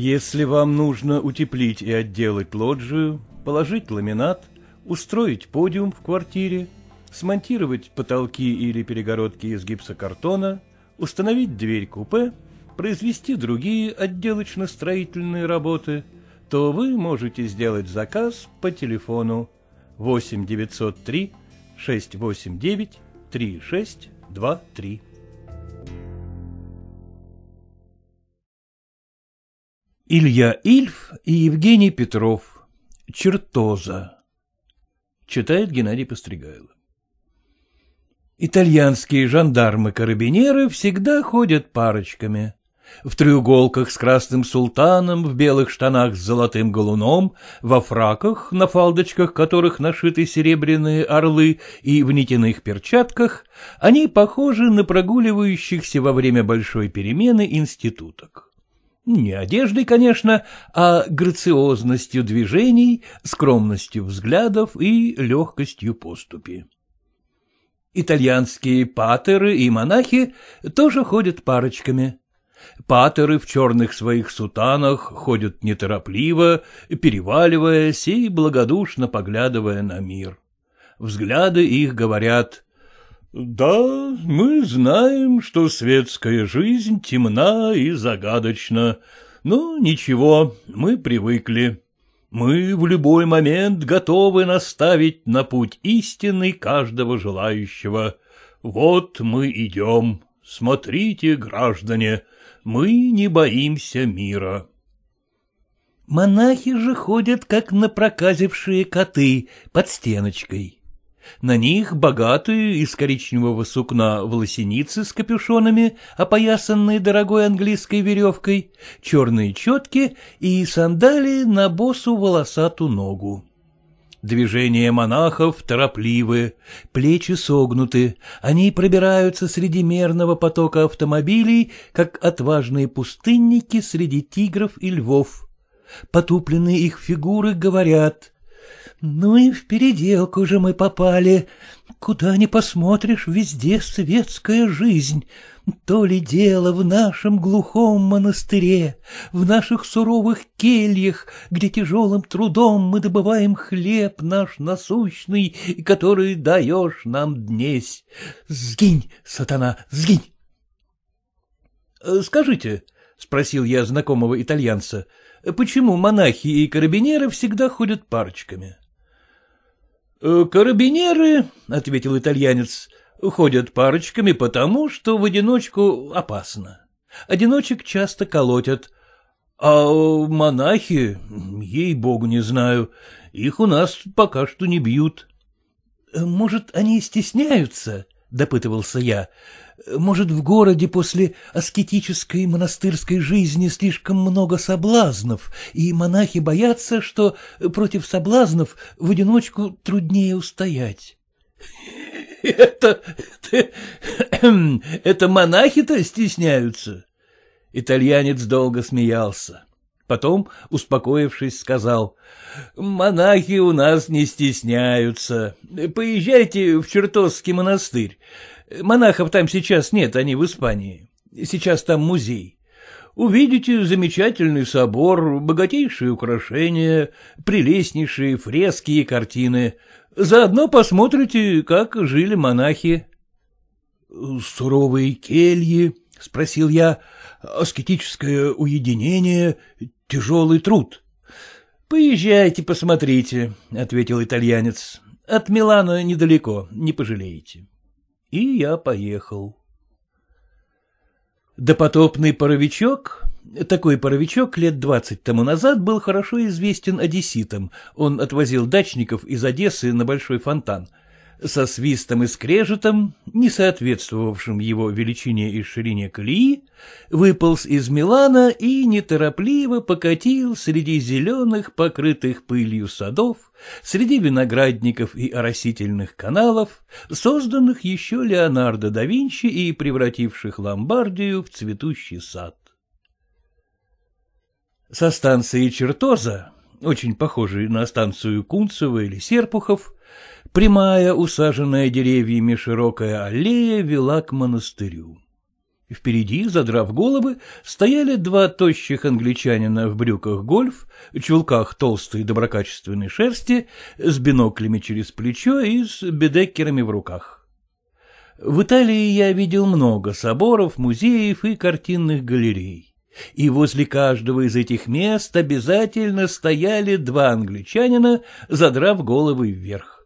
Если вам нужно утеплить и отделать лоджию, положить ламинат, устроить подиум в квартире, смонтировать потолки или перегородки из гипсокартона, установить дверь купе, произвести другие отделочно-строительные работы, то вы можете сделать заказ по телефону 8 903 689 3623. Илья Ильф и Евгений Петров. Чертоза. Читает Геннадий Постригайло. Итальянские жандармы-карабинеры всегда ходят парочками. В треуголках с красным султаном, в белых штанах с золотым галуном, во фраках, на фалдочках которых нашиты серебряные орлы, и в нитяных перчатках, они похожи на прогуливающихся во время большой перемены институток. Не одеждой, конечно, а грациозностью движений, скромностью взглядов и легкостью поступи. Итальянские патеры и монахи тоже ходят парочками. Патеры в черных своих сутанах ходят неторопливо, переваливаясь и благодушно поглядывая на мир. Взгляды их говорят «Да, мы знаем, что светская жизнь темна и загадочна, но ничего, мы привыкли». Мы в любой момент готовы наставить на путь истины каждого желающего. Вот мы идем. Смотрите, граждане, мы не боимся мира. Монахи же ходят, как напроказившие коты, под стеночкой. На них богатые из коричневого сукна волосеницы с капюшонами, опоясанные дорогой английской веревкой, черные четки и сандалии на босу волосату ногу. Движения монахов торопливы, плечи согнуты, они пробираются среди мерного потока автомобилей, как отважные пустынники среди тигров и львов. Потупленные их фигуры говорят ну и в переделку же мы попали. Куда ни посмотришь, везде светская жизнь. То ли дело в нашем глухом монастыре, в наших суровых кельях, где тяжелым трудом мы добываем хлеб наш насущный, который даешь нам днесь. Сгинь, сатана, сгинь! — Скажите, — спросил я знакомого итальянца, — почему монахи и карабинеры всегда ходят парочками? — Э, «Карабинеры, — ответил итальянец, — ходят парочками потому, что в одиночку опасно. Одиночек часто колотят. А монахи, ей-богу, не знаю, их у нас пока что не бьют». «Может, они стесняются?» — допытывался я. Может, в городе после аскетической монастырской жизни слишком много соблазнов, и монахи боятся, что против соблазнов в одиночку труднее устоять. — Это... это, монахи-то стесняются? Итальянец долго смеялся. Потом, успокоившись, сказал, «Монахи у нас не стесняются. Поезжайте в Чертовский монастырь. Монахов там сейчас нет, они в Испании. Сейчас там музей. Увидите замечательный собор, богатейшие украшения, прелестнейшие фрески и картины. Заодно посмотрите, как жили монахи. — Суровые кельи, — спросил я, — аскетическое уединение, тяжелый труд. — Поезжайте, посмотрите, — ответил итальянец. — От Милана недалеко, не пожалеете. И я поехал. Допотопный паровичок, такой паровичок лет двадцать тому назад был хорошо известен одесситам, он отвозил дачников из Одессы на Большой фонтан — со свистом и скрежетом, не соответствовавшим его величине и ширине колеи, выполз из Милана и неторопливо покатил среди зеленых, покрытых пылью садов, среди виноградников и оросительных каналов, созданных еще Леонардо да Винчи и превративших Ломбардию в цветущий сад. Со станции Чертоза, очень похожей на станцию Кунцево или Серпухов, Прямая, усаженная деревьями широкая аллея вела к монастырю. Впереди, задрав головы, стояли два тощих англичанина в брюках гольф, чулках толстой доброкачественной шерсти, с биноклями через плечо и с бедекерами в руках. В Италии я видел много соборов, музеев и картинных галерей. И возле каждого из этих мест обязательно стояли два англичанина, задрав головы вверх.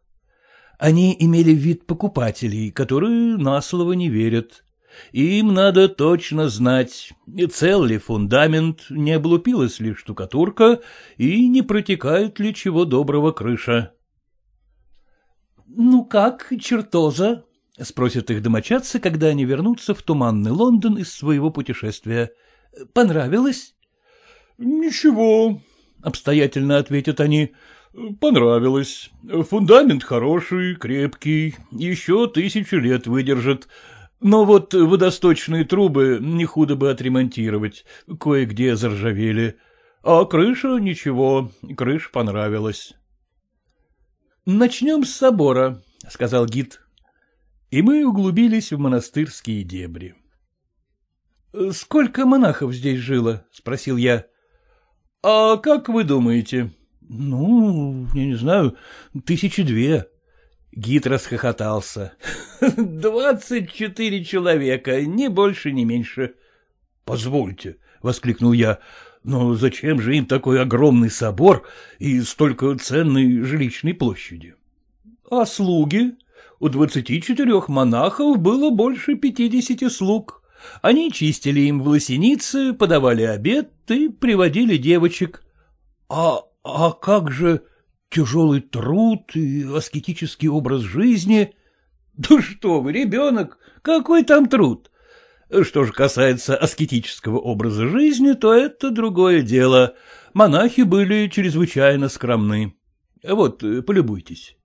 Они имели вид покупателей, которые на слово не верят. Им надо точно знать, цел ли фундамент, не облупилась ли штукатурка и не протекает ли чего доброго крыша. — Ну как, чертоза? — спросят их домочадцы, когда они вернутся в туманный Лондон из своего путешествия. — Понравилось? — Ничего, — обстоятельно ответят они. — Понравилось. Фундамент хороший, крепкий, еще тысячу лет выдержит. Но вот водосточные трубы не худо бы отремонтировать, кое-где заржавели. А крыша — ничего, крыша понравилась. — Начнем с собора, — сказал гид. И мы углубились в монастырские дебри. — Сколько монахов здесь жило? — спросил я. — А как вы думаете? — Ну, я не знаю, тысячи две. Гид расхохотался. — Двадцать четыре человека, ни больше, ни меньше. — Позвольте, — воскликнул я, — но зачем же им такой огромный собор и столько ценной жилищной площади? — А слуги? У двадцати четырех монахов было больше пятидесяти слуг. Они чистили им волосеницы, подавали обед и приводили девочек. — А, а как же тяжелый труд и аскетический образ жизни. Да что вы, ребенок, какой там труд? Что же касается аскетического образа жизни, то это другое дело. Монахи были чрезвычайно скромны. Вот, полюбуйтесь.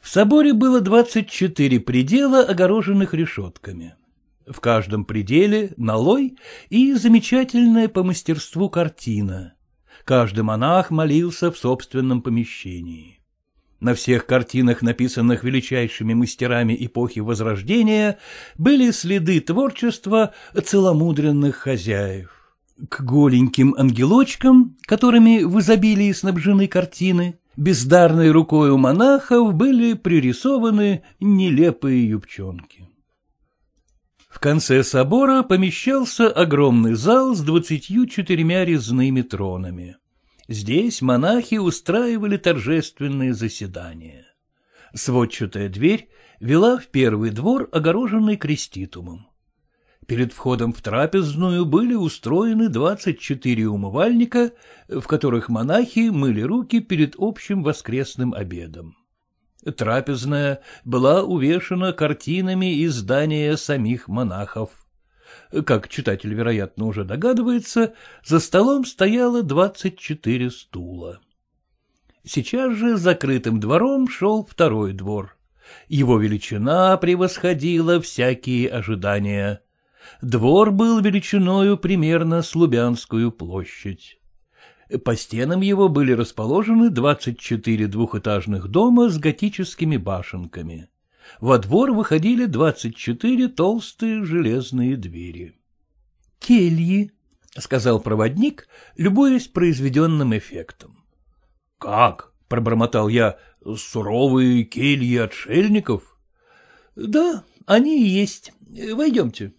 В соборе было двадцать четыре предела, огороженных решетками. В каждом пределе налой и замечательная по мастерству картина. Каждый монах молился в собственном помещении. На всех картинах, написанных величайшими мастерами эпохи Возрождения, были следы творчества целомудренных хозяев. К голеньким ангелочкам, которыми в изобилии снабжены картины, бездарной рукой у монахов были пририсованы нелепые юбчонки. В конце собора помещался огромный зал с двадцатью четырьмя резными тронами. Здесь монахи устраивали торжественные заседания. Сводчатая дверь вела в первый двор, огороженный креститумом. Перед входом в трапезную были устроены двадцать четыре умывальника, в которых монахи мыли руки перед общим воскресным обедом. Трапезная была увешана картинами из здания самих монахов. Как читатель, вероятно, уже догадывается, за столом стояло двадцать четыре стула. Сейчас же закрытым двором шел второй двор. Его величина превосходила всякие ожидания. Двор был величиною примерно с Лубянскую площадь. По стенам его были расположены двадцать четыре двухэтажных дома с готическими башенками. Во двор выходили двадцать четыре толстые железные двери. — Кельи, — сказал проводник, любуясь произведенным эффектом. — Как? — пробормотал я. — Суровые кельи отшельников? — Да, они и есть. Войдемте.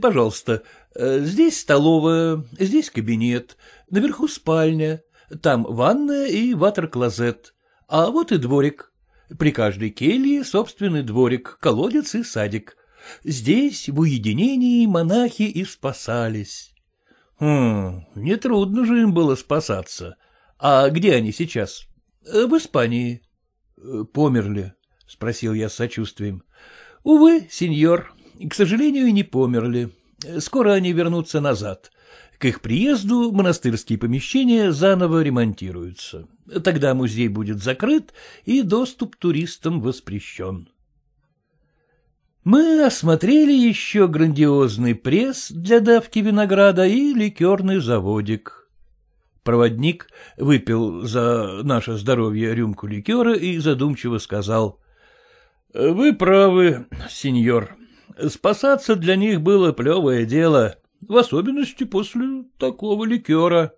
Пожалуйста, здесь столовая, здесь кабинет, Наверху спальня, там ванная и ватер-клозет, а вот и дворик. При каждой келье собственный дворик, колодец и садик. Здесь в уединении монахи и спасались. Хм, нетрудно же им было спасаться. А где они сейчас? В Испании. Померли? — спросил я с сочувствием. — Увы, сеньор, к сожалению, не померли. Скоро они вернутся назад. К их приезду монастырские помещения заново ремонтируются. Тогда музей будет закрыт и доступ туристам воспрещен. Мы осмотрели еще грандиозный пресс для давки винограда и ликерный заводик. Проводник выпил за наше здоровье рюмку ликера и задумчиво сказал. — Вы правы, сеньор. Спасаться для них было плевое дело, в особенности после такого ликера.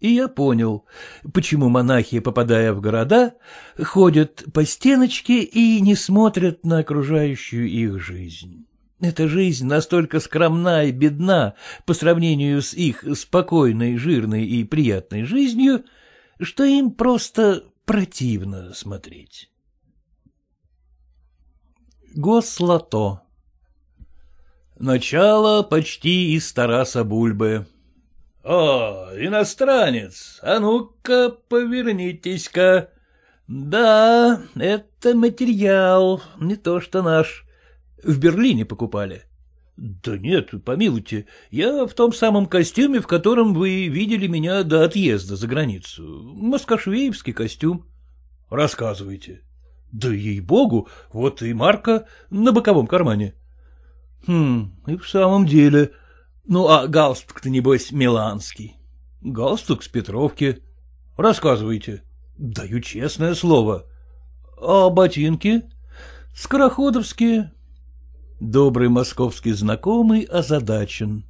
И я понял, почему монахи, попадая в города, ходят по стеночке и не смотрят на окружающую их жизнь. Эта жизнь настолько скромна и бедна по сравнению с их спокойной, жирной и приятной жизнью, что им просто противно смотреть. Гослото Начало почти из Тараса Бульбы. — О, иностранец, а ну-ка повернитесь-ка. Да, это материал, не то что наш. В Берлине покупали. Да нет, помилуйте, я в том самом костюме, в котором вы видели меня до отъезда за границу. Москошвеевский костюм. Рассказывайте. Да ей-богу, вот и марка на боковом кармане. Хм, и в самом деле. Ну, а галстук-то, небось, миланский. Галстук с Петровки. Рассказывайте. Даю честное слово. А ботинки? Скороходовские. Добрый московский знакомый озадачен.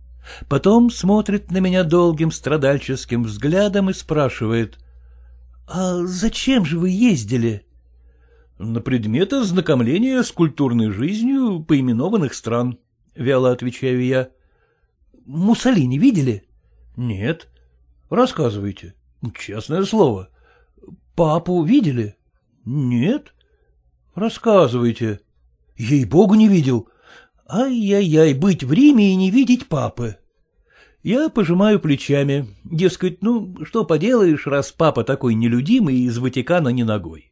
Потом смотрит на меня долгим страдальческим взглядом и спрашивает. — А зачем же вы ездили? — На предмет ознакомления с культурной жизнью поименованных стран, — вяло отвечаю я. — Муссолини видели? — Нет. — Рассказывайте. — Честное слово. — Папу видели? — Нет. — Рассказывайте. — Ей-богу, не видел. Ай-яй-яй, быть в Риме и не видеть папы. Я пожимаю плечами, дескать, ну, что поделаешь, раз папа такой нелюдимый из Ватикана не ногой.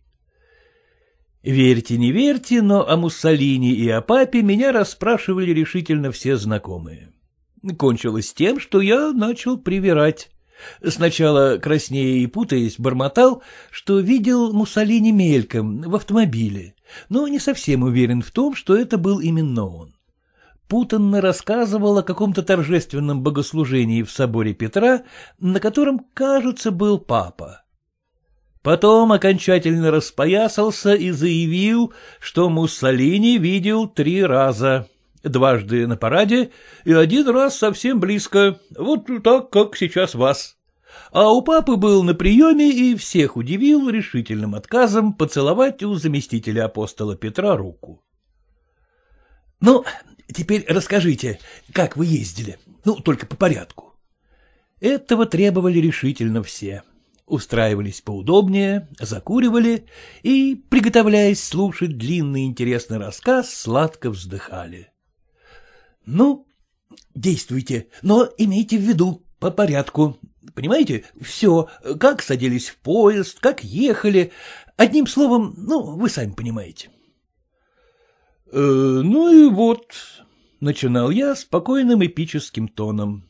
Верьте, не верьте, но о Муссолини и о папе меня расспрашивали решительно все знакомые. Кончилось тем, что я начал привирать. Сначала, краснея и путаясь, бормотал, что видел Муссолини мельком в автомобиле, но не совсем уверен в том, что это был именно он путанно рассказывал о каком-то торжественном богослужении в соборе Петра, на котором, кажется, был папа. Потом окончательно распоясался и заявил, что Муссолини видел три раза. Дважды на параде и один раз совсем близко, вот так, как сейчас вас. А у папы был на приеме и всех удивил решительным отказом поцеловать у заместителя апостола Петра руку. Ну, Теперь расскажите, как вы ездили, ну, только по порядку. Этого требовали решительно все. Устраивались поудобнее, закуривали и, приготовляясь слушать длинный интересный рассказ, сладко вздыхали. Ну, действуйте, но имейте в виду, по порядку. Понимаете, все, как садились в поезд, как ехали. Одним словом, ну, вы сами понимаете. Э, ну и вот, — начинал я спокойным эпическим тоном.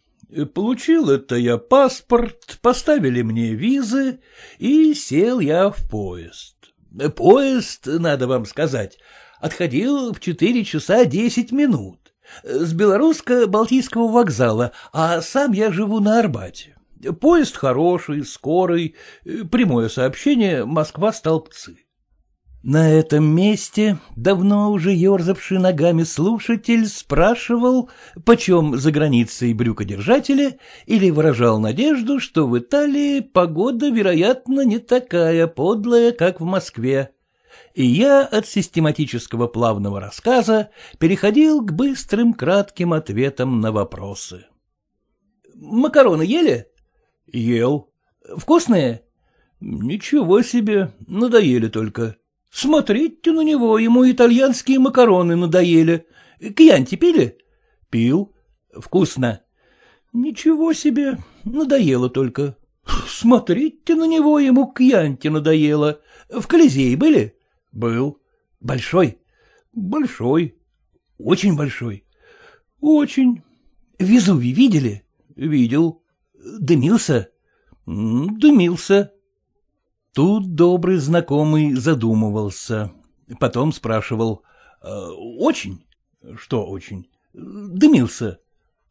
Получил это я паспорт, поставили мне визы, и сел я в поезд. Поезд, надо вам сказать, отходил в четыре часа десять минут. С белорусско-балтийского вокзала, а сам я живу на Арбате. Поезд хороший, скорый, прямое сообщение Москва-Столбцы. На этом месте давно уже ерзавший ногами слушатель спрашивал, почем за границей брюкодержатели, или выражал надежду, что в Италии погода, вероятно, не такая подлая, как в Москве. И я от систематического плавного рассказа переходил к быстрым кратким ответам на вопросы. — Макароны ели? — Ел. — Вкусные? — Ничего себе, надоели только. — Смотрите на него, ему итальянские макароны надоели. Кьянти пили? Пил. Вкусно. Ничего себе, надоело только. Смотрите на него, ему кьянти надоело. В Колизее были? Был. Большой? Большой. Очень большой? Очень. Везувий видели? Видел. Дымился? Дымился. Тут добрый знакомый задумывался. Потом спрашивал. «Э, «Очень?» «Что очень?» «Дымился».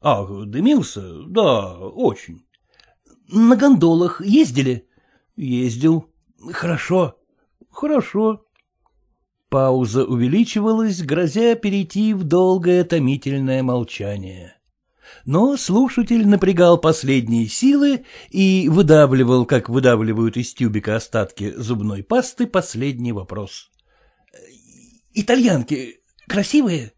«Ах, дымился? Да, очень». «На гондолах ездили?» «Ездил». «Хорошо». «Хорошо». Пауза увеличивалась, грозя перейти в долгое томительное молчание. Но слушатель напрягал последние силы и выдавливал, как выдавливают из тюбика остатки зубной пасты, последний вопрос. — Итальянки красивые?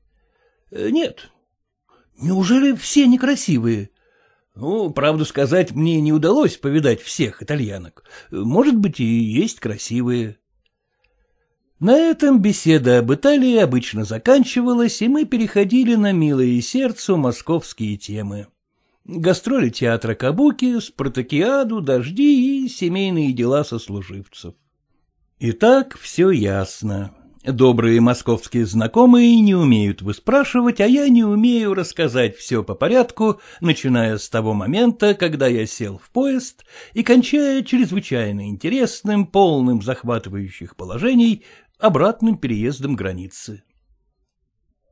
Э, — Нет. — Неужели все некрасивые? — Ну, правду сказать, мне не удалось повидать всех итальянок. Может быть, и есть красивые. На этом беседа об Италии обычно заканчивалась, и мы переходили на милые сердцу московские темы. Гастроли театра Кабуки, спартакиаду, дожди и семейные дела сослуживцев. Итак, все ясно. Добрые московские знакомые не умеют выспрашивать, а я не умею рассказать все по порядку, начиная с того момента, когда я сел в поезд, и кончая чрезвычайно интересным, полным захватывающих положений обратным переездом границы.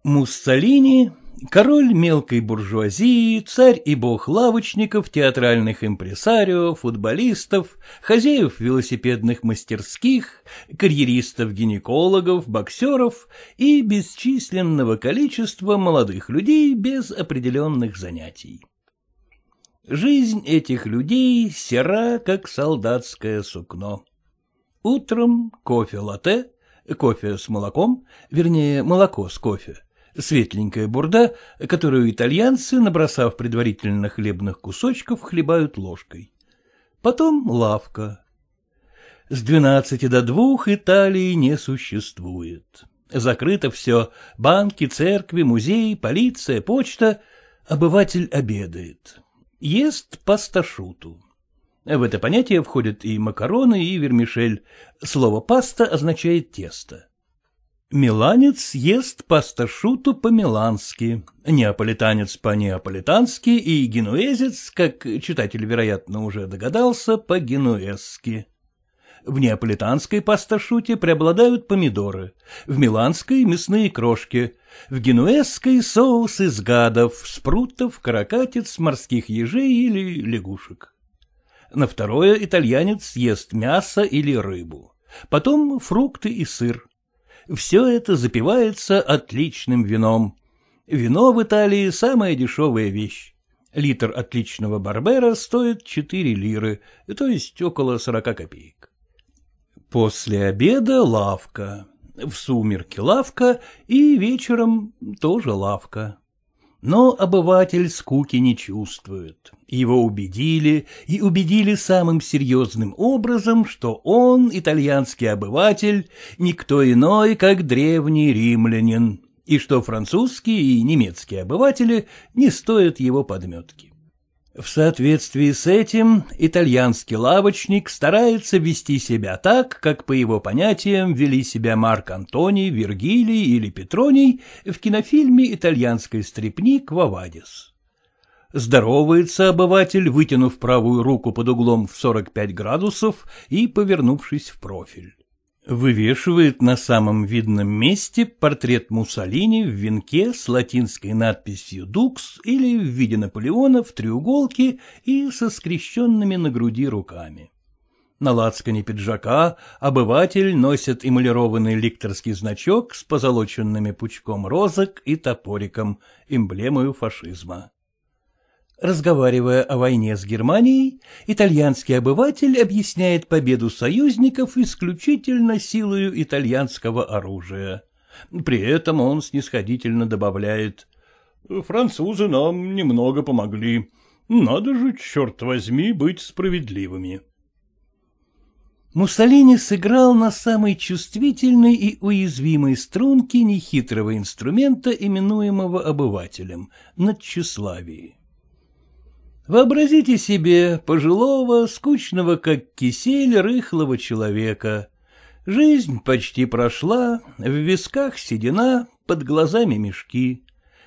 Муссолини, король мелкой буржуазии, царь и бог лавочников, театральных импресарио, футболистов, хозяев велосипедных мастерских, карьеристов-гинекологов, боксеров и бесчисленного количества молодых людей без определенных занятий. Жизнь этих людей сера, как солдатское сукно. Утром кофе-латте, кофе с молоком, вернее, молоко с кофе, светленькая бурда, которую итальянцы, набросав предварительно хлебных кусочков, хлебают ложкой. Потом лавка. С двенадцати до двух Италии не существует. Закрыто все — банки, церкви, музеи, полиция, почта. Обыватель обедает. Ест пасташуту. В это понятие входят и макароны, и вермишель. Слово «паста» означает «тесто». Миланец ест пасташуту по-милански, неаполитанец по-неаполитански и генуэзец, как читатель, вероятно, уже догадался, по-генуэзски. В неаполитанской пасташуте преобладают помидоры, в миланской — мясные крошки, в генуэзской — соус из гадов, спрутов, каракатиц, морских ежей или лягушек. На второе итальянец ест мясо или рыбу. Потом фрукты и сыр. Все это запивается отличным вином. Вино в Италии самая дешевая вещь. Литр отличного барбера стоит 4 лиры, то есть около 40 копеек. После обеда лавка. В сумерки лавка и вечером тоже лавка. Но обыватель скуки не чувствует. Его убедили, и убедили самым серьезным образом, что он, итальянский обыватель, никто иной, как древний римлянин, и что французские и немецкие обыватели не стоят его подметки. В соответствии с этим итальянский лавочник старается вести себя так, как по его понятиям вели себя Марк Антоний, Вергилий или Петроний в кинофильме «Итальянской стрепни Квавадис». Здоровается обыватель, вытянув правую руку под углом в 45 градусов и повернувшись в профиль вывешивает на самом видном месте портрет Муссолини в венке с латинской надписью «Дукс» или в виде Наполеона в треуголке и со скрещенными на груди руками. На лацкане пиджака обыватель носит эмалированный ликторский значок с позолоченными пучком розок и топориком, эмблемою фашизма. Разговаривая о войне с Германией, итальянский обыватель объясняет победу союзников исключительно силою итальянского оружия. При этом он снисходительно добавляет «Французы нам немного помогли. Надо же, черт возьми, быть справедливыми». Муссолини сыграл на самой чувствительной и уязвимой струнке нехитрого инструмента, именуемого обывателем — на тщеславии. Вообразите себе пожилого, скучного, как кисель, рыхлого человека. Жизнь почти прошла, в висках седина, под глазами мешки.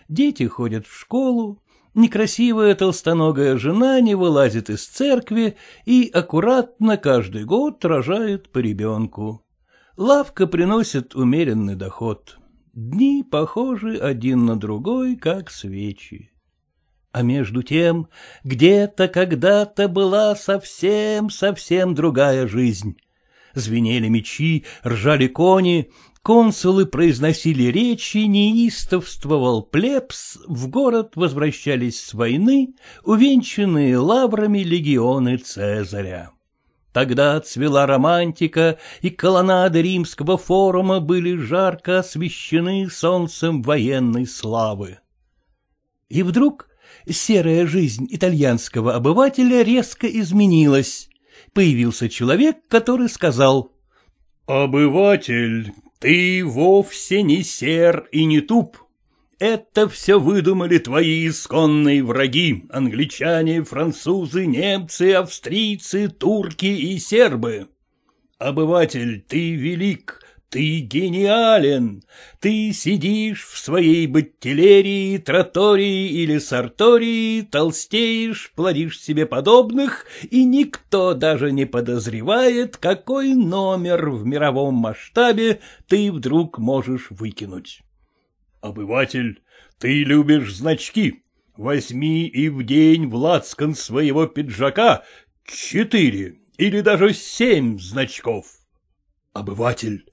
Дети ходят в школу, некрасивая толстоногая жена не вылазит из церкви и аккуратно каждый год рожает по ребенку. Лавка приносит умеренный доход. Дни похожи один на другой, как свечи. А между тем, где-то когда-то была совсем-совсем другая жизнь. Звенели мечи, ржали кони, Консулы произносили речи, неистовствовал плебс, в город возвращались с войны, увенчанные лаврами легионы Цезаря. Тогда цвела романтика, и колоннады римского форума были жарко освещены солнцем военной славы. И вдруг серая жизнь итальянского обывателя резко изменилась. Появился человек, который сказал «Обыватель, ты вовсе не сер и не туп. Это все выдумали твои исконные враги, англичане, французы, немцы, австрийцы, турки и сербы. Обыватель, ты велик, ты гениален, ты сидишь в своей баттелерии, тротории или сартории, толстеешь, плодишь себе подобных, и никто даже не подозревает, какой номер в мировом масштабе ты вдруг можешь выкинуть. Обыватель, ты любишь значки. Возьми и в день в лацкан своего пиджака четыре или даже семь значков. Обыватель,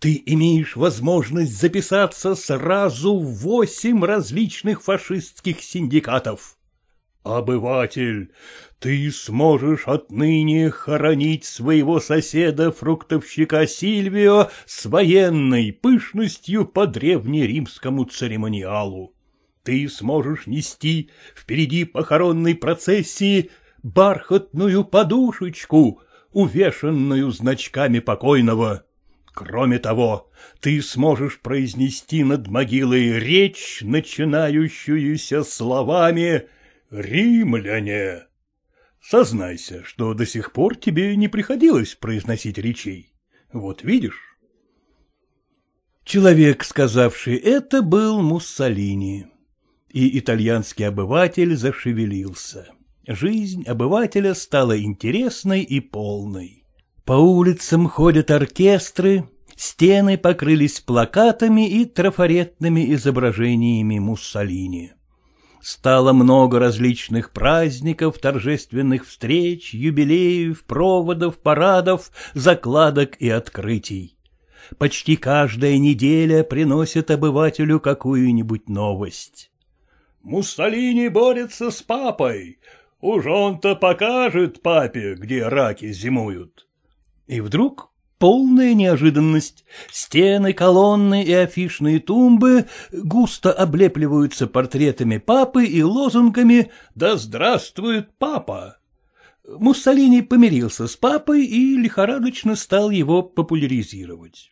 ты имеешь возможность записаться сразу в восемь различных фашистских синдикатов. Обыватель, ты сможешь отныне хоронить своего соседа-фруктовщика Сильвио с военной пышностью по древнеримскому церемониалу. Ты сможешь нести впереди похоронной процессии бархатную подушечку, увешанную значками покойного. Кроме того, ты сможешь произнести над могилой речь, начинающуюся словами «Римляне». Сознайся, что до сих пор тебе не приходилось произносить речей. Вот видишь? Человек, сказавший это, был Муссолини. И итальянский обыватель зашевелился. Жизнь обывателя стала интересной и полной. По улицам ходят оркестры, стены покрылись плакатами и трафаретными изображениями Муссолини. Стало много различных праздников, торжественных встреч, юбилеев, проводов, парадов, закладок и открытий. Почти каждая неделя приносит обывателю какую-нибудь новость. «Муссолини борется с папой. Уж он-то покажет папе, где раки зимуют». И вдруг полная неожиданность. Стены, колонны и афишные тумбы густо облепливаются портретами папы и лозунгами «Да здравствует папа!». Муссолини помирился с папой и лихорадочно стал его популяризировать.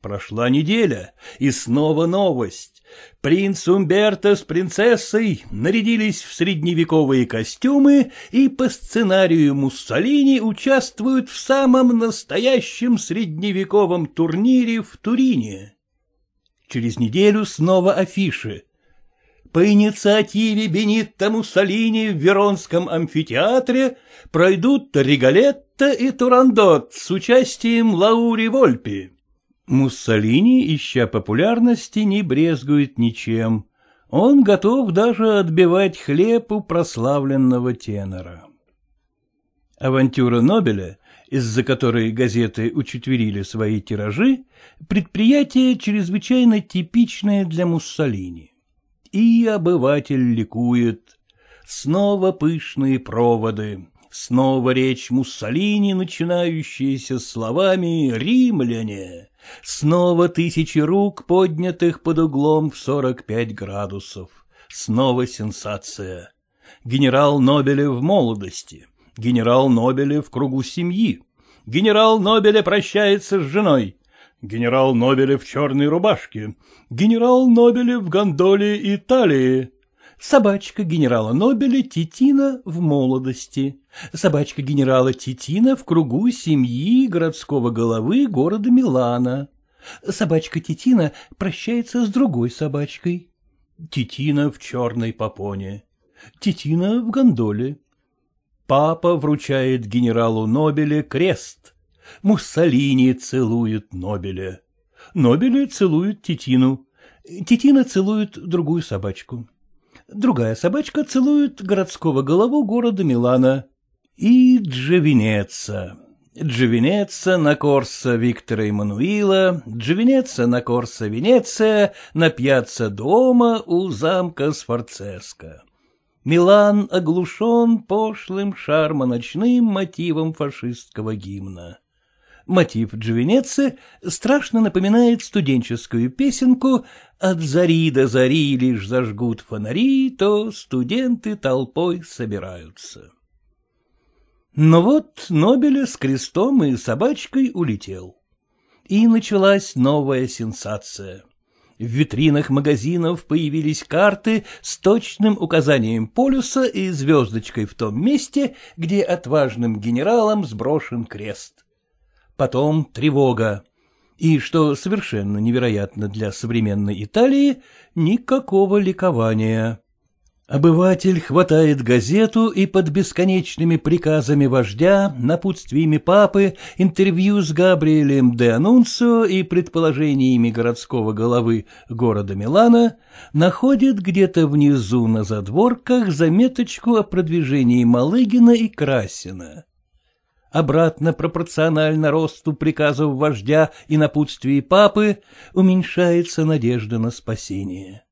Прошла неделя, и снова новость. Принц Умберто с принцессой нарядились в средневековые костюмы и по сценарию Муссолини участвуют в самом настоящем средневековом турнире в Турине. Через неделю снова афиши. По инициативе Бенитта Муссолини в Веронском амфитеатре пройдут Риголетто и Турандот с участием Лаури Вольпи. Муссолини, ища популярности, не брезгует ничем. Он готов даже отбивать хлеб у прославленного тенора. Авантюра Нобеля, из-за которой газеты учетверили свои тиражи, предприятие чрезвычайно типичное для Муссолини. И обыватель ликует. Снова пышные проводы, снова речь Муссолини, начинающаяся словами «римляне», Снова тысячи рук, поднятых под углом в сорок пять градусов. Снова сенсация. Генерал Нобеля в молодости. Генерал Нобеля в кругу семьи. Генерал Нобеля прощается с женой. Генерал Нобеля в черной рубашке. Генерал Нобеля в гондоле Италии собачка генерала Нобеля Титина в молодости, собачка генерала Титина в кругу семьи городского головы города Милана. Собачка Титина прощается с другой собачкой. Титина в черной попоне, Титина в гондоле. Папа вручает генералу Нобеле крест. Муссолини целует Нобеля. Нобеля целует Титину. Титина целует другую собачку другая собачка целует городского голову города Милана. И Джавинеца. Дживенеца на Корса Виктора Эммануила, Дживенеца на Корса Венеция, на пьяцца дома у замка Сфорцеско. Милан оглушен пошлым шармоночным мотивом фашистского гимна. Мотив Дживенецы страшно напоминает студенческую песенку «От зари до зари лишь зажгут фонари, то студенты толпой собираются». Но вот Нобеля с крестом и собачкой улетел. И началась новая сенсация. В витринах магазинов появились карты с точным указанием полюса и звездочкой в том месте, где отважным генералам сброшен крест. Потом тревога. И, что совершенно невероятно для современной Италии, никакого ликования. Обыватель хватает газету и под бесконечными приказами вождя, напутствиями папы, интервью с Габриэлем де Анунцио и предположениями городского головы города Милана находит где-то внизу на задворках заметочку о продвижении Малыгина и Красина. Обратно пропорционально росту приказов вождя и напутствий папы уменьшается надежда на спасение.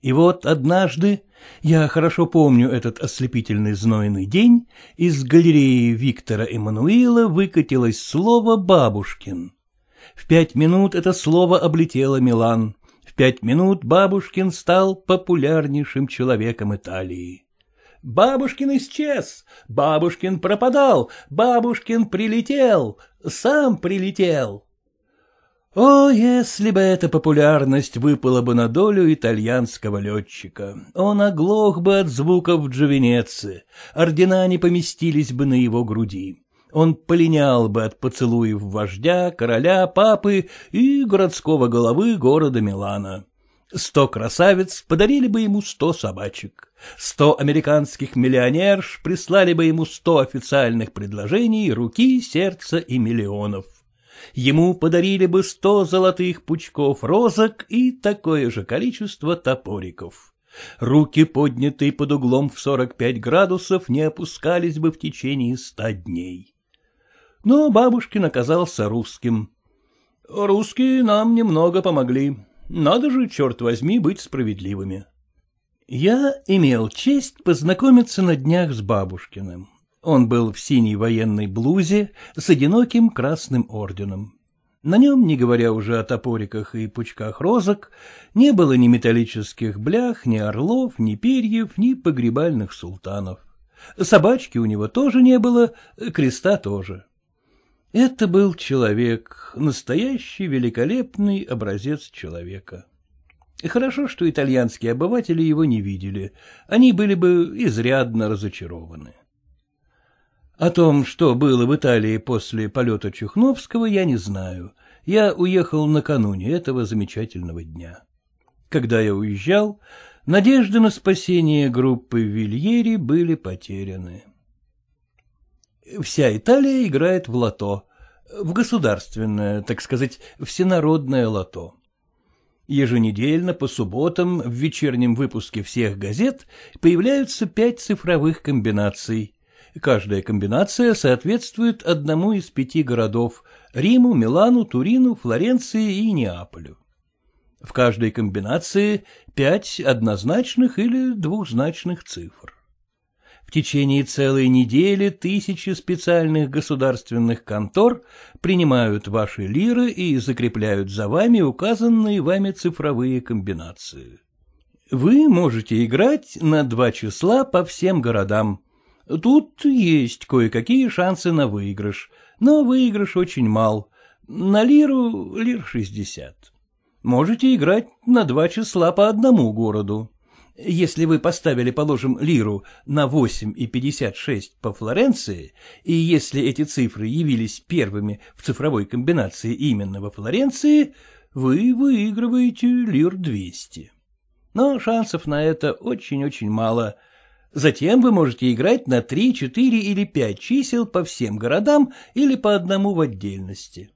И вот однажды, я хорошо помню этот ослепительный знойный день, из галереи Виктора Эммануила выкатилось слово «бабушкин». В пять минут это слово облетело Милан. В пять минут Бабушкин стал популярнейшим человеком Италии. Бабушкин исчез, Бабушкин пропадал, Бабушкин прилетел, сам прилетел. О, если бы эта популярность выпала бы на долю итальянского летчика! Он оглох бы от звуков Джовенецы, ордена не поместились бы на его груди. Он полинял бы от поцелуев вождя, короля, папы и городского головы города Милана. Сто красавиц подарили бы ему сто собачек. Сто американских миллионерш прислали бы ему сто официальных предложений руки, сердца и миллионов ему подарили бы сто золотых пучков розок и такое же количество топориков. Руки, поднятые под углом в сорок пять градусов, не опускались бы в течение ста дней. Но бабушкин оказался русским. Русские нам немного помогли. Надо же, черт возьми, быть справедливыми. Я имел честь познакомиться на днях с бабушкиным. Он был в синей военной блузе с одиноким красным орденом. На нем, не говоря уже о топориках и пучках розок, не было ни металлических блях, ни орлов, ни перьев, ни погребальных султанов. Собачки у него тоже не было, креста тоже. Это был человек, настоящий великолепный образец человека. Хорошо, что итальянские обыватели его не видели, они были бы изрядно разочарованы. О том, что было в Италии после полета Чухновского, я не знаю. Я уехал накануне этого замечательного дня. Когда я уезжал, надежды на спасение группы Вильери были потеряны. Вся Италия играет в лото, в государственное, так сказать, всенародное лото. Еженедельно по субботам в вечернем выпуске всех газет появляются пять цифровых комбинаций, Каждая комбинация соответствует одному из пяти городов – Риму, Милану, Турину, Флоренции и Неаполю. В каждой комбинации пять однозначных или двухзначных цифр. В течение целой недели тысячи специальных государственных контор принимают ваши лиры и закрепляют за вами указанные вами цифровые комбинации. Вы можете играть на два числа по всем городам, Тут есть кое-какие шансы на выигрыш, но выигрыш очень мал. На лиру — лир шестьдесят. Можете играть на два числа по одному городу. Если вы поставили, положим, лиру на восемь и пятьдесят шесть по Флоренции, и если эти цифры явились первыми в цифровой комбинации именно во Флоренции, вы выигрываете лир двести. Но шансов на это очень-очень мало — Затем вы можете играть на три, четыре или пять чисел по всем городам или по одному в отдельности.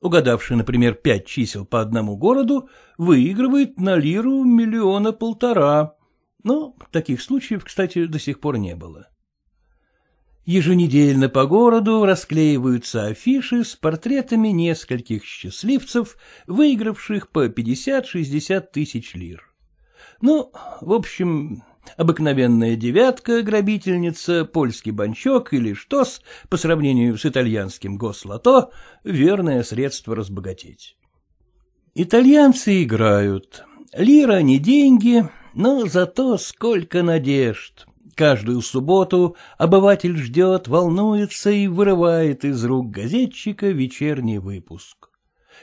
Угадавший, например, пять чисел по одному городу, выигрывает на лиру миллиона полтора. Но таких случаев, кстати, до сих пор не было. Еженедельно по городу расклеиваются афиши с портретами нескольких счастливцев, выигравших по 50-60 тысяч лир. Ну, в общем, обыкновенная девятка, грабительница, польский банчок или штос по сравнению с итальянским гослото — верное средство разбогатеть. Итальянцы играют. Лира не деньги, но зато сколько надежд. Каждую субботу обыватель ждет, волнуется и вырывает из рук газетчика вечерний выпуск.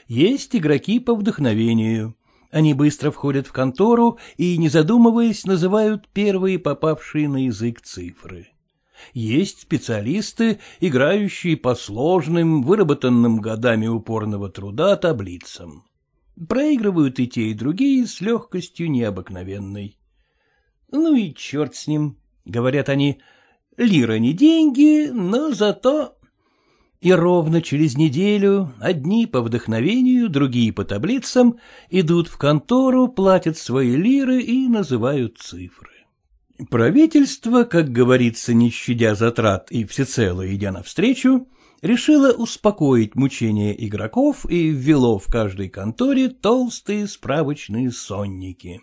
Есть игроки по вдохновению. Они быстро входят в контору и, не задумываясь, называют первые попавшие на язык цифры. Есть специалисты, играющие по сложным, выработанным годами упорного труда таблицам. Проигрывают и те, и другие с легкостью необыкновенной. Ну и черт с ним, Говорят они, лира не деньги, но зато... И ровно через неделю одни по вдохновению, другие по таблицам идут в контору, платят свои лиры и называют цифры. Правительство, как говорится, не щадя затрат и всецело идя навстречу, решило успокоить мучения игроков и ввело в каждой конторе толстые справочные сонники.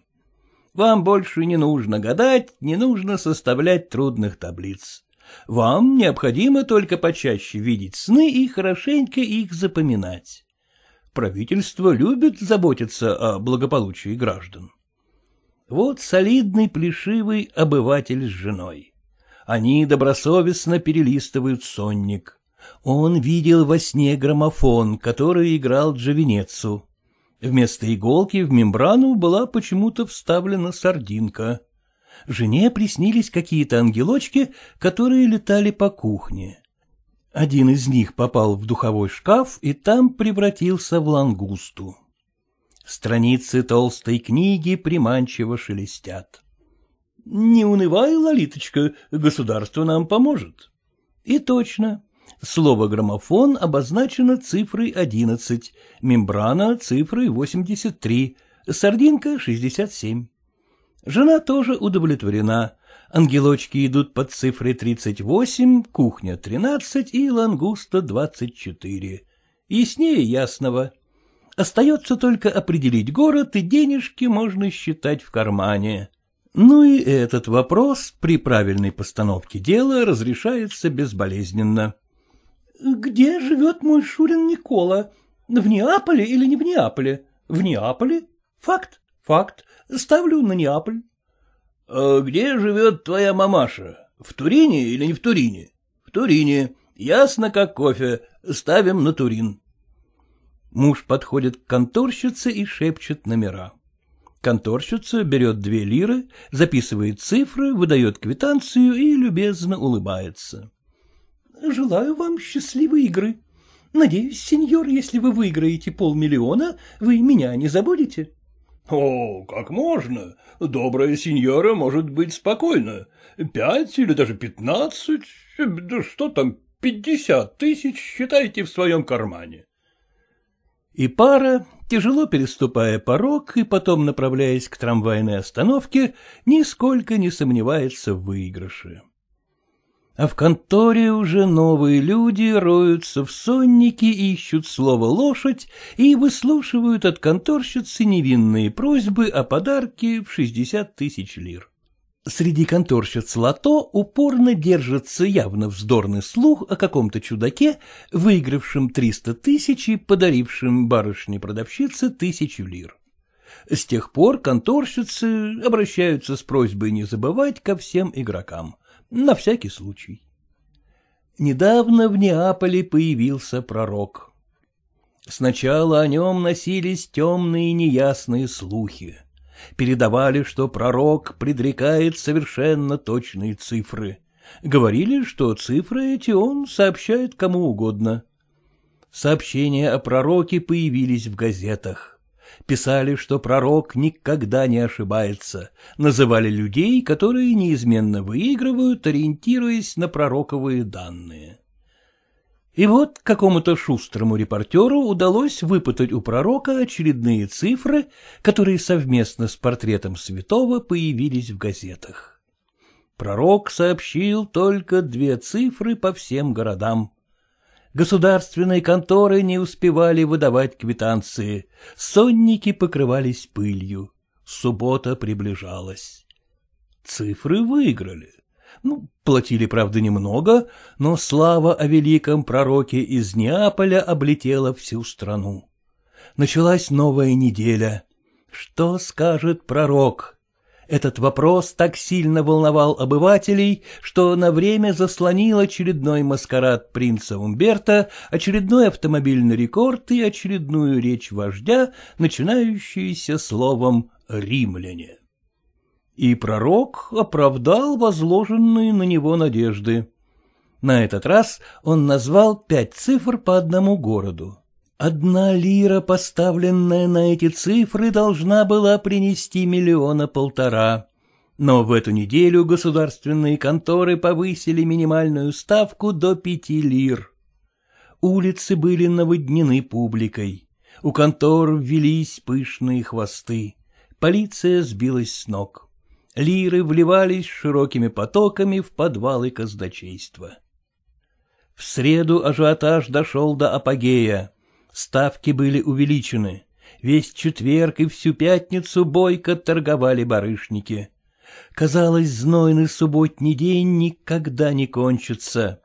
Вам больше не нужно гадать, не нужно составлять трудных таблиц. Вам необходимо только почаще видеть сны и хорошенько их запоминать. Правительство любит заботиться о благополучии граждан. Вот солидный плешивый обыватель с женой. Они добросовестно перелистывают сонник. Он видел во сне граммофон, который играл Джавенецу. Вместо иголки в мембрану была почему-то вставлена сардинка. Жене приснились какие-то ангелочки, которые летали по кухне. Один из них попал в духовой шкаф и там превратился в лангусту. Страницы толстой книги приманчиво шелестят. — Не унывай, Лолиточка, государство нам поможет. И точно, Слово «граммофон» обозначено цифрой 11, мембрана — цифрой 83, сардинка — 67. Жена тоже удовлетворена. Ангелочки идут под цифрой 38, кухня — 13 и лангуста — 24. Яснее ясного. Остается только определить город, и денежки можно считать в кармане. Ну и этот вопрос при правильной постановке дела разрешается безболезненно. Где живет мой Шурин Никола? В Неаполе или не в Неаполе? В Неаполе? Факт, факт. Ставлю на Неаполь. А где живет твоя мамаша? В Турине или не в Турине? В Турине. Ясно, как кофе. Ставим на Турин. Муж подходит к конторщице и шепчет номера. Конторщица берет две лиры, записывает цифры, выдает квитанцию и любезно улыбается. Желаю вам счастливой игры. Надеюсь, сеньор, если вы выиграете полмиллиона, вы меня не забудете. — О, как можно? Добрая сеньора может быть спокойна. Пять или даже пятнадцать, да что там, пятьдесят тысяч считайте в своем кармане. И пара, тяжело переступая порог и потом направляясь к трамвайной остановке, нисколько не сомневается в выигрыше а в конторе уже новые люди роются в соннике, ищут слово «лошадь» и выслушивают от конторщицы невинные просьбы о подарке в шестьдесят тысяч лир. Среди конторщиц лото упорно держится явно вздорный слух о каком-то чудаке, выигравшем триста тысяч и подарившем барышне-продавщице тысячу лир. С тех пор конторщицы обращаются с просьбой не забывать ко всем игрокам на всякий случай. Недавно в Неаполе появился пророк. Сначала о нем носились темные неясные слухи. Передавали, что пророк предрекает совершенно точные цифры. Говорили, что цифры эти он сообщает кому угодно. Сообщения о пророке появились в газетах писали, что пророк никогда не ошибается, называли людей, которые неизменно выигрывают, ориентируясь на пророковые данные. И вот какому-то шустрому репортеру удалось выпытать у пророка очередные цифры, которые совместно с портретом святого появились в газетах. Пророк сообщил только две цифры по всем городам. Государственные конторы не успевали выдавать квитанции, сонники покрывались пылью. Суббота приближалась. Цифры выиграли. Ну, платили, правда, немного, но слава о великом пророке из Неаполя облетела всю страну. Началась новая неделя. Что скажет пророк? Этот вопрос так сильно волновал обывателей, что на время заслонил очередной маскарад принца Умберта, очередной автомобильный рекорд и очередную речь вождя, начинающуюся словом «римляне». И пророк оправдал возложенные на него надежды. На этот раз он назвал пять цифр по одному городу. Одна лира, поставленная на эти цифры, должна была принести миллиона полтора. Но в эту неделю государственные конторы повысили минимальную ставку до пяти лир. Улицы были наводнены публикой. У контор ввелись пышные хвосты. Полиция сбилась с ног. Лиры вливались широкими потоками в подвалы казначейства. В среду ажиотаж дошел до апогея. Ставки были увеличены. Весь четверг и всю пятницу бойко торговали барышники. Казалось, знойный субботний день никогда не кончится.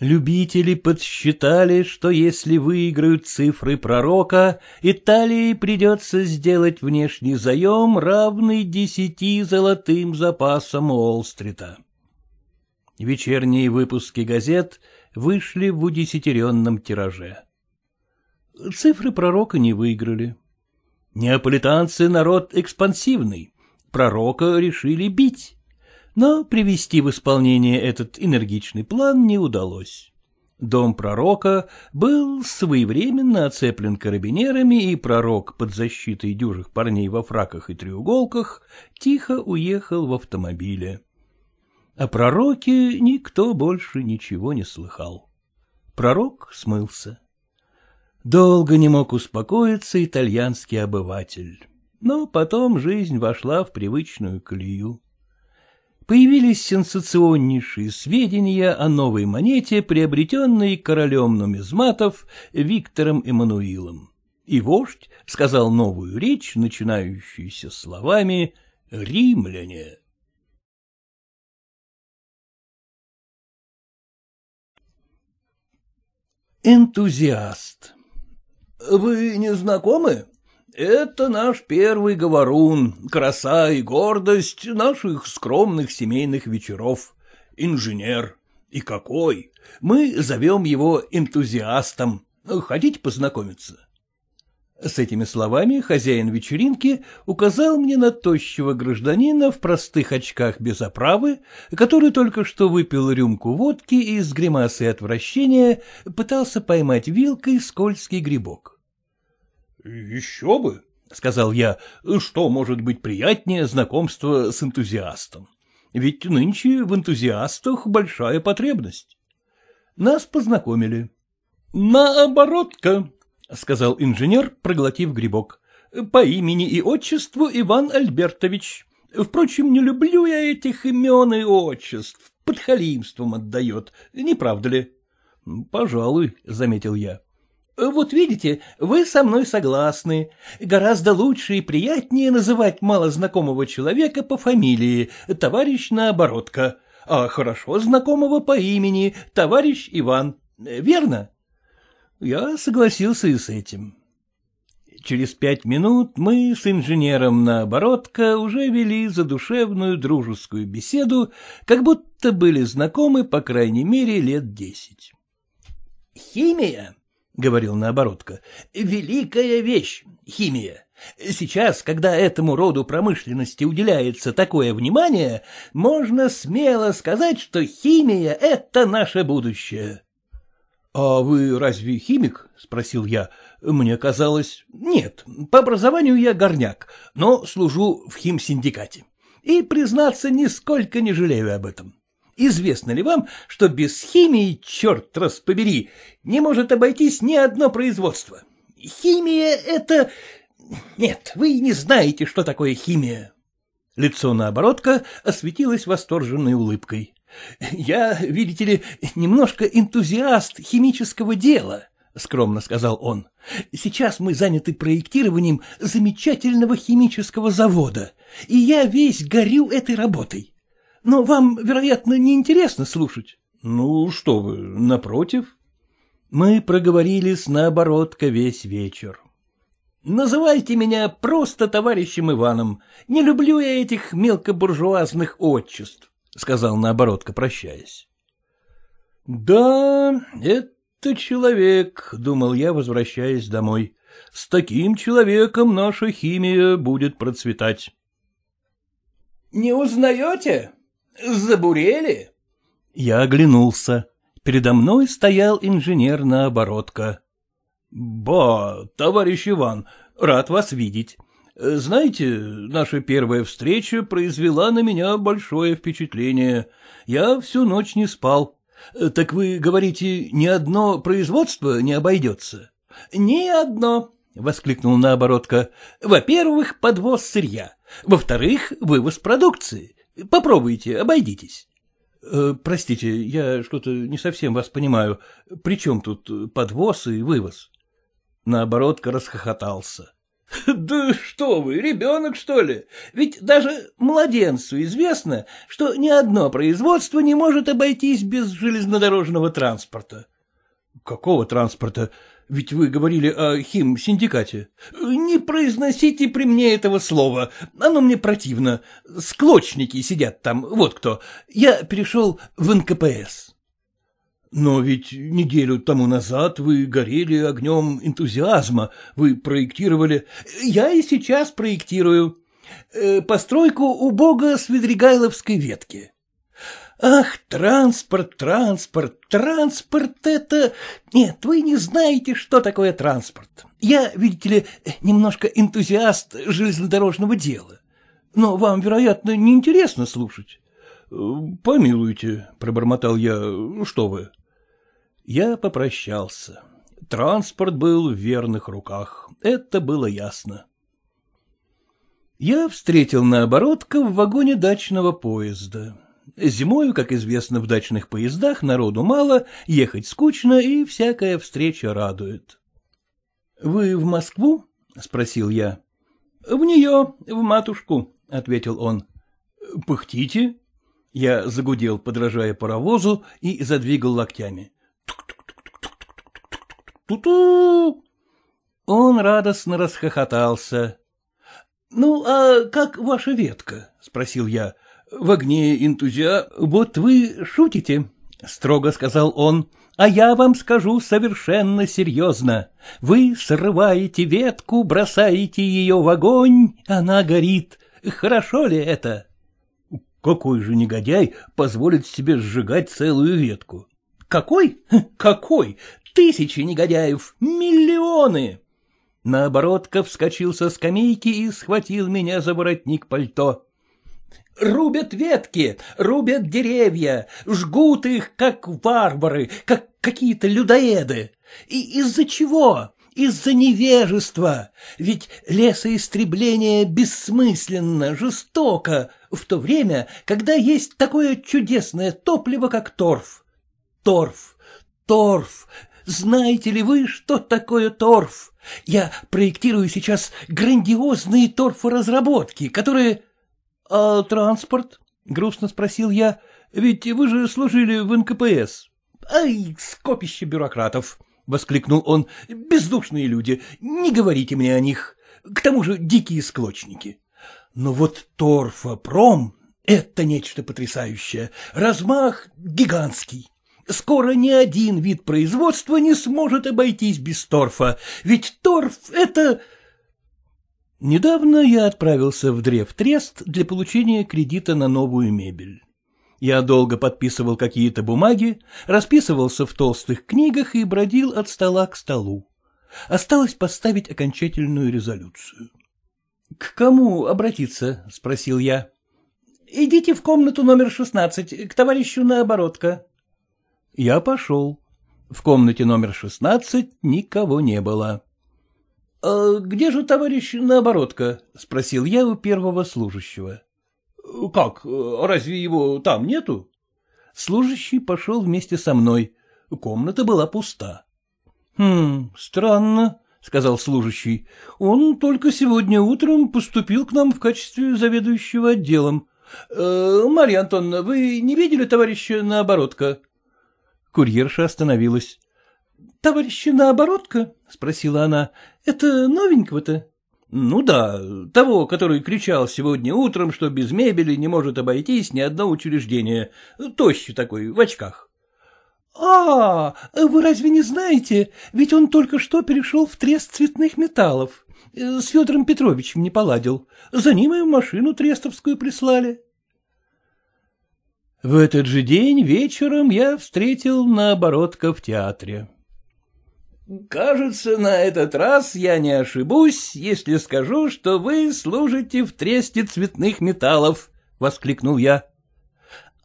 Любители подсчитали, что если выиграют цифры пророка, Италии придется сделать внешний заем, равный десяти золотым запасам Уолл-стрита. Вечерние выпуски газет вышли в удесятеренном тираже. Цифры пророка не выиграли. Неаполитанцы — народ экспансивный, пророка решили бить. Но привести в исполнение этот энергичный план не удалось. Дом пророка был своевременно оцеплен карабинерами, и пророк под защитой дюжих парней во фраках и треуголках тихо уехал в автомобиле. О пророке никто больше ничего не слыхал. Пророк смылся. Долго не мог успокоиться итальянский обыватель. Но потом жизнь вошла в привычную колею. Появились сенсационнейшие сведения о новой монете, приобретенной королем нумизматов Виктором Эммануилом. И вождь сказал новую речь, начинающуюся словами «римляне». Энтузиаст вы не знакомы? Это наш первый говорун, краса и гордость наших скромных семейных вечеров. Инженер. И какой! Мы зовем его энтузиастом. Хотите познакомиться? С этими словами хозяин вечеринки указал мне на тощего гражданина в простых очках без оправы, который только что выпил рюмку водки и с гримасой отвращения пытался поймать вилкой скользкий грибок. — Еще бы, — сказал я, — что может быть приятнее знакомства с энтузиастом? Ведь нынче в энтузиастах большая потребность. Нас познакомили. — Наоборот-ка, — сказал инженер, проглотив грибок. — По имени и отчеству Иван Альбертович. Впрочем, не люблю я этих имен и отчеств. Подхалимством отдает, не правда ли? — Пожалуй, — заметил я. — Вот видите, вы со мной согласны. Гораздо лучше и приятнее называть малознакомого человека по фамилии, товарищ наоборотка, а хорошо знакомого по имени, товарищ Иван. Верно? Я согласился и с этим. Через пять минут мы с инженером наоборотка уже вели задушевную дружескую беседу, как будто были знакомы по крайней мере лет десять. — Химия, — говорил наоборотка, — великая вещь, химия. Сейчас, когда этому роду промышленности уделяется такое внимание, можно смело сказать, что химия — это наше будущее. — А вы разве химик? — спросил я. Мне казалось... Нет, по образованию я горняк, но служу в химсиндикате. И, признаться, нисколько не жалею об этом. Известно ли вам, что без химии, черт раз побери, не может обойтись ни одно производство? Химия — это... Нет, вы не знаете, что такое химия. Лицо наоборотка осветилось восторженной улыбкой. — Я, видите ли, немножко энтузиаст химического дела, — скромно сказал он. — Сейчас мы заняты проектированием замечательного химического завода, и я весь горю этой работой. Но вам, вероятно, не интересно слушать. — Ну, что вы, напротив. Мы проговорили с наоборотка весь вечер. Называйте меня просто товарищем Иваном. Не люблю я этих мелкобуржуазных отчеств, — сказал наоборотка, прощаясь. — Да, это человек, — думал я, возвращаясь домой. С таким человеком наша химия будет процветать. — Не узнаете? Забурели? Я оглянулся. Передо мной стоял инженер-наоборотка. — Ба, товарищ Иван, рад вас видеть. Знаете, наша первая встреча произвела на меня большое впечатление. Я всю ночь не спал. Так вы говорите, ни одно производство не обойдется? — Ни одно, — воскликнул наоборотка. — Во-первых, подвоз сырья. Во-вторых, вывоз продукции. Попробуйте, обойдитесь. Э, — Простите, я что-то не совсем вас понимаю. При чем тут подвоз и вывоз? Наоборотка расхохотался. — Да что вы, ребенок, что ли? Ведь даже младенцу известно, что ни одно производство не может обойтись без железнодорожного транспорта. — Какого транспорта? Ведь вы говорили о хим-синдикате. — Не произносите при мне этого слова, оно мне противно. Склочники сидят там, вот кто. Я перешел в НКПС. Но ведь неделю тому назад вы горели огнем энтузиазма, вы проектировали... Я и сейчас проектирую. Э, постройку у бога Свидригайловской ветки. Ах, транспорт, транспорт, транспорт это... Нет, вы не знаете, что такое транспорт. Я, видите ли, немножко энтузиаст железнодорожного дела. Но вам, вероятно, не интересно слушать. Э, — Помилуйте, — пробормотал я, — что вы. Я попрощался. Транспорт был в верных руках, это было ясно. Я встретил наоборотка в вагоне дачного поезда. Зимою, как известно, в дачных поездах народу мало, ехать скучно, и всякая встреча радует. — Вы в Москву? — спросил я. — В нее, в матушку, — ответил он. — Пыхтите? Я загудел, подражая паровозу, и задвигал локтями. Ту-ту! Он радостно расхохотался. — Ну, а как ваша ветка? — спросил я. — В огне энтузиа... — Вот вы шутите, — строго сказал он. — А я вам скажу совершенно серьезно. Вы срываете ветку, бросаете ее в огонь, она горит. Хорошо ли это? — Какой же негодяй позволит себе сжигать целую ветку? — Какой? Какой? Тысячи негодяев, миллионы. Наоборотко вскочил со скамейки и схватил меня за воротник пальто. Рубят ветки, рубят деревья, жгут их, как варвары, как какие-то людоеды. И из-за чего? Из-за невежества. Ведь лесоистребление бессмысленно, жестоко, в то время, когда есть такое чудесное топливо, как торф. Торф, торф, знаете ли вы, что такое торф? Я проектирую сейчас грандиозные торфоразработки, которые... — А транспорт? — грустно спросил я. — Ведь вы же служили в НКПС. — Ай, скопище бюрократов! — воскликнул он. — Бездушные люди, не говорите мне о них. К тому же дикие склочники. Но вот торфопром — это нечто потрясающее. Размах гигантский. Скоро ни один вид производства не сможет обойтись без торфа, ведь торф — это... Недавно я отправился в Древ-Трест для получения кредита на новую мебель. Я долго подписывал какие-то бумаги, расписывался в толстых книгах и бродил от стола к столу. Осталось поставить окончательную резолюцию. — К кому обратиться? — спросил я. — Идите в комнату номер шестнадцать, к товарищу наоборотка. Я пошел. В комнате номер шестнадцать никого не было. — А где же товарищ наоборотка? — спросил я у первого служащего. — Как, разве его там нету? Служащий пошел вместе со мной. Комната была пуста. — Хм, странно, — сказал служащий. — Он только сегодня утром поступил к нам в качестве заведующего отделом. Э, — Марья Антоновна, вы не видели товарища наоборотка? Курьерша остановилась. — Товарища наоборотка? — спросила она. — Это новенького-то? — Ну да, того, который кричал сегодня утром, что без мебели не может обойтись ни одно учреждение. Тощий такой, в очках. — А, вы разве не знаете? Ведь он только что перешел в трест цветных металлов. С Федором Петровичем не поладил. За ним и машину трестовскую прислали. В этот же день вечером я встретил наоборотка в театре. «Кажется, на этот раз я не ошибусь, если скажу, что вы служите в тресте цветных металлов», — воскликнул я.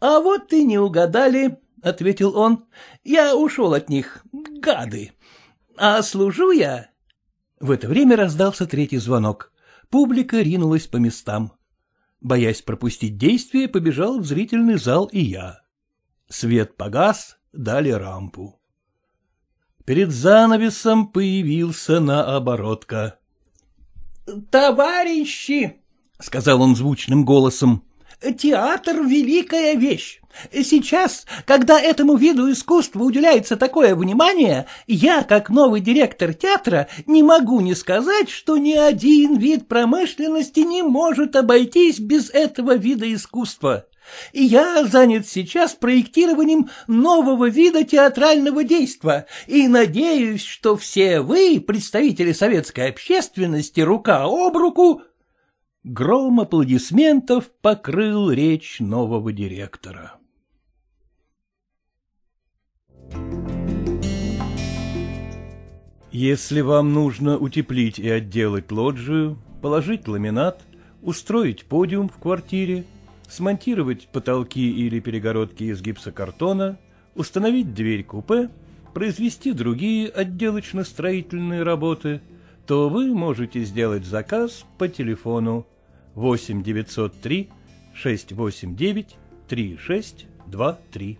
«А вот и не угадали», — ответил он. — Я ушел от них, гады. А служу я... В это время раздался третий звонок. Публика ринулась по местам. Боясь пропустить действие, побежал в зрительный зал и я. Свет погас, дали рампу. Перед занавесом появился наоборотка. — Товарищи! — сказал он звучным голосом. Театр — великая вещь. Сейчас, когда этому виду искусства уделяется такое внимание, я, как новый директор театра, не могу не сказать, что ни один вид промышленности не может обойтись без этого вида искусства. И я занят сейчас проектированием нового вида театрального действа и надеюсь, что все вы, представители советской общественности, рука об руку, Гром аплодисментов покрыл речь нового директора. Если вам нужно утеплить и отделать лоджию, положить ламинат, устроить подиум в квартире, смонтировать потолки или перегородки из гипсокартона, установить дверь купе, произвести другие отделочно-строительные работы, то вы можете сделать заказ по телефону 8 903 689 3623.